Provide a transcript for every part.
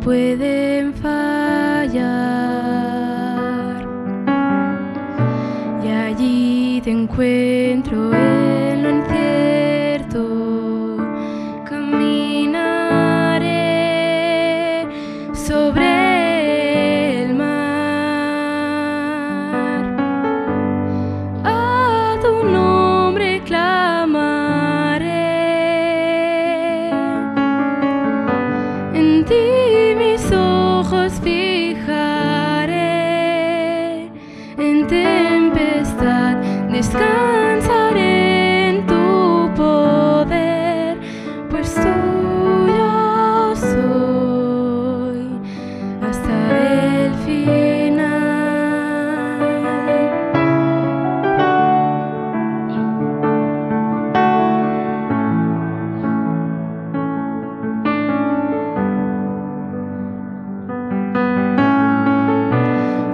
pueden fallar. Y allí te encuentro en lo incierto. Caminaré sobre el mar. A tu nombre clamaré. En ti descansaré en tu poder, pues tuyo soy hasta el final.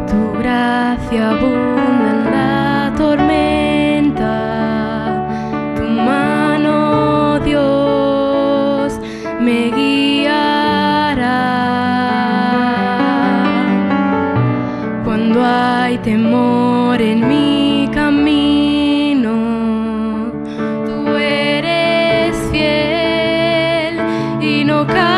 Tu gracia abunda en la tormenta, temor en mi camino, tú eres fiel y no cambiarás.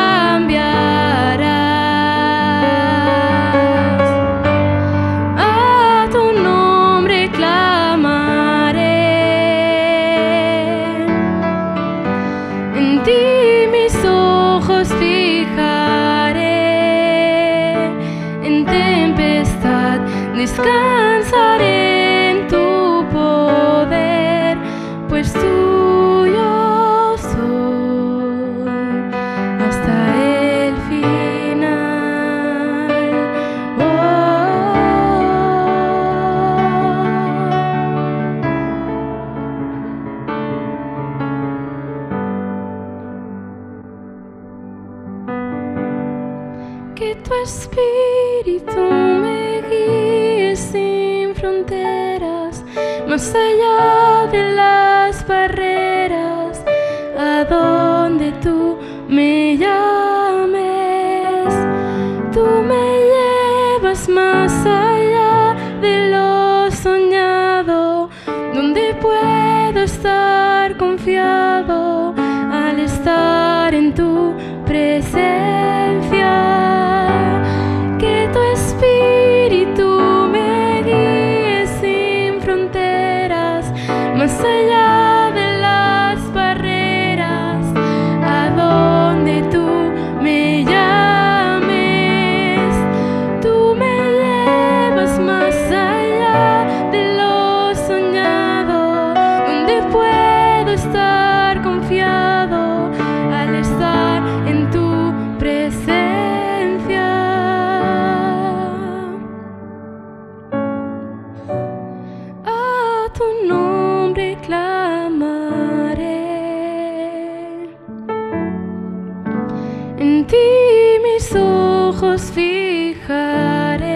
Tempestad descansaré en tu poder, pues tuyo tu espíritu me guíe sin fronteras, más allá de las barreras, a donde tú me llames. Tú me llevas más allá de lo soñado, donde puedo estar confiado puedo estar confiado al estar en tu presencia. A tu nombre clamaré. En ti mis ojos fijaré.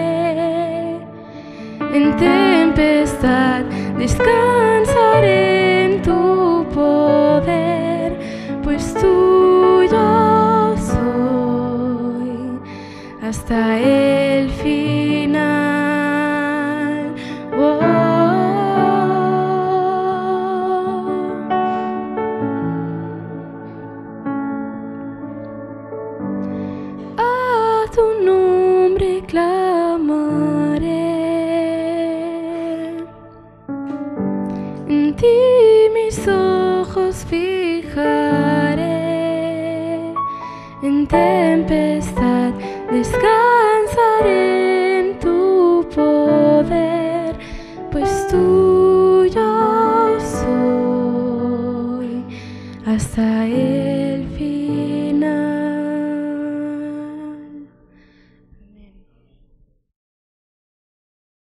En tempestad descansaré hasta el final. Oh. A tu nombre clamaré. En ti mis ojos fijaré. En tempestad hasta el final.